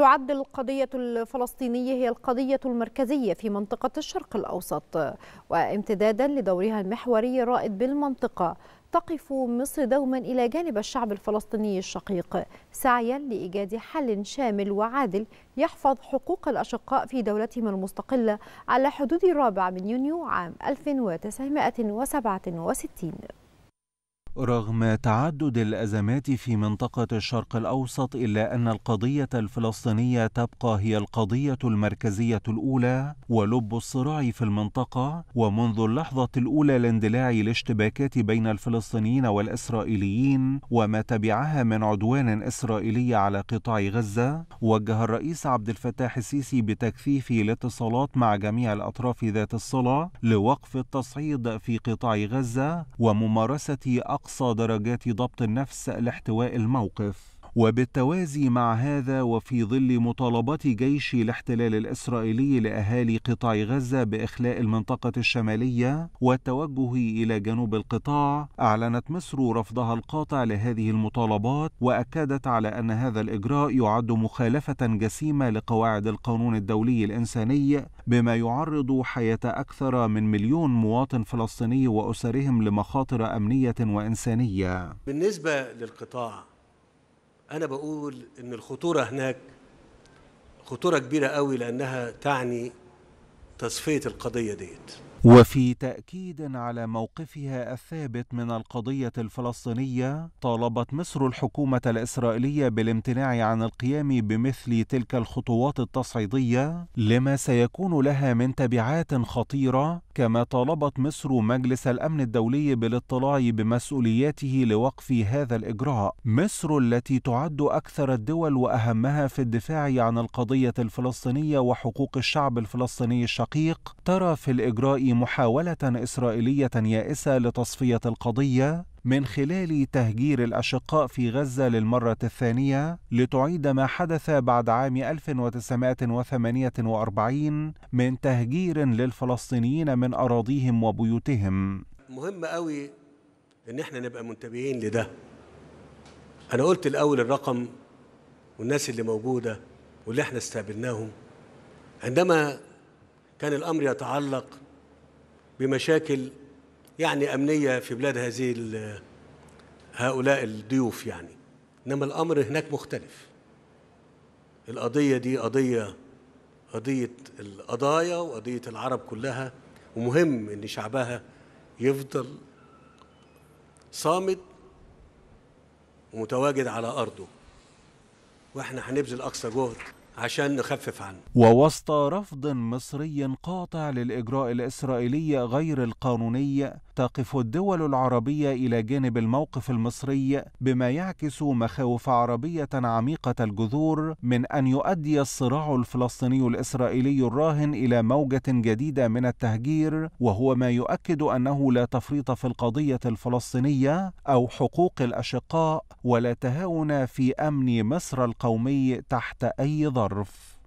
تعد القضية الفلسطينية هي القضية المركزية في منطقة الشرق الأوسط. وامتدادا لدورها المحوري الرائد بالمنطقة تقف مصر دوما إلى جانب الشعب الفلسطيني الشقيق سعيا لإيجاد حل شامل وعادل يحفظ حقوق الأشقاء في دولتهم المستقلة على حدود الرابع من يونيو عام 1967 رغم تعدد الأزمات في منطقة الشرق الأوسط إلا أن القضية الفلسطينية تبقى هي القضية المركزية الأولى ولب الصراع في المنطقة. ومنذ اللحظة الأولى لاندلاع الاشتباكات بين الفلسطينيين والإسرائيليين وما تبعها من عدوان إسرائيلي على قطاع غزة وجه الرئيس عبد الفتاح السيسي بتكثيف الاتصالات مع جميع الأطراف ذات الصلة لوقف التصعيد في قطاع غزة وممارسة أقصى درجات ضبط النفس لاحتواء الموقف. وبالتوازي مع هذا وفي ظل مطالبات جيش الاحتلال الإسرائيلي لأهالي قطاع غزة بإخلاء المنطقة الشمالية والتوجه إلى جنوب القطاع أعلنت مصر رفضها القاطع لهذه المطالبات وأكدت على أن هذا الإجراء يعد مخالفة جسيمة لقواعد القانون الدولي الإنساني بما يعرض حياة أكثر من مليون مواطن فلسطيني وأسرهم لمخاطر أمنية وإنسانية. بالنسبة للقطاع أنا بقول إن الخطورة هناك خطورة كبيرة قوي لأنها تعني تصفية القضية ديت. وفي تأكيد على موقفها الثابت من القضية الفلسطينية طالبت مصر الحكومة الإسرائيلية بالامتناع عن القيام بمثل تلك الخطوات التصعيدية لما سيكون لها من تبعات خطيرة كما طالبت مصر مجلس الأمن الدولي بالاطلاع بمسؤولياته لوقف هذا الإجراء. مصر التي تعد أكثر الدول وأهمها في الدفاع عن القضية الفلسطينية وحقوق الشعب الفلسطيني الشقيق ترى في الإجراء محاولة إسرائيلية يائسة لتصفية القضية من خلال تهجير الأشقاء في غزة للمرة الثانية لتعيد ما حدث بعد عام 1948 من تهجير للفلسطينيين من أراضيهم وبيوتهم. مهم قوي إن إحنا نبقى منتبهين لده. أنا قلت الأول الرقم والناس اللي موجودة واللي إحنا استقبلناهم. عندما كان الأمر يتعلق بمشاكل يعني أمنية في بلاد هذه هؤلاء الضيوف يعني. إنما الأمر هناك مختلف. القضية دي قضية قضية القضايا وقضية العرب كلها ومهم إن شعبها يفضل صامد ومتواجد على أرضه. وإحنا هنبذل أقصى جهد عشان نخفف عنه. ووسط رفض مصري قاطع للإجراء الإسرائيلي غير القانوني تقف الدول العربية إلى جانب الموقف المصري بما يعكس مخاوف عربية عميقة الجذور من أن يؤدي الصراع الفلسطيني الإسرائيلي الراهن إلى موجة جديدة من التهجير وهو ما يؤكد أنه لا تفريط في القضية الفلسطينية أو حقوق الأشقاء ولا تهاون في أمن مصر القومي تحت أي ظرف.